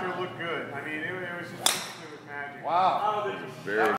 doctor looked good. I mean, it, it was just it was magic. Wow. Oh, they just- Very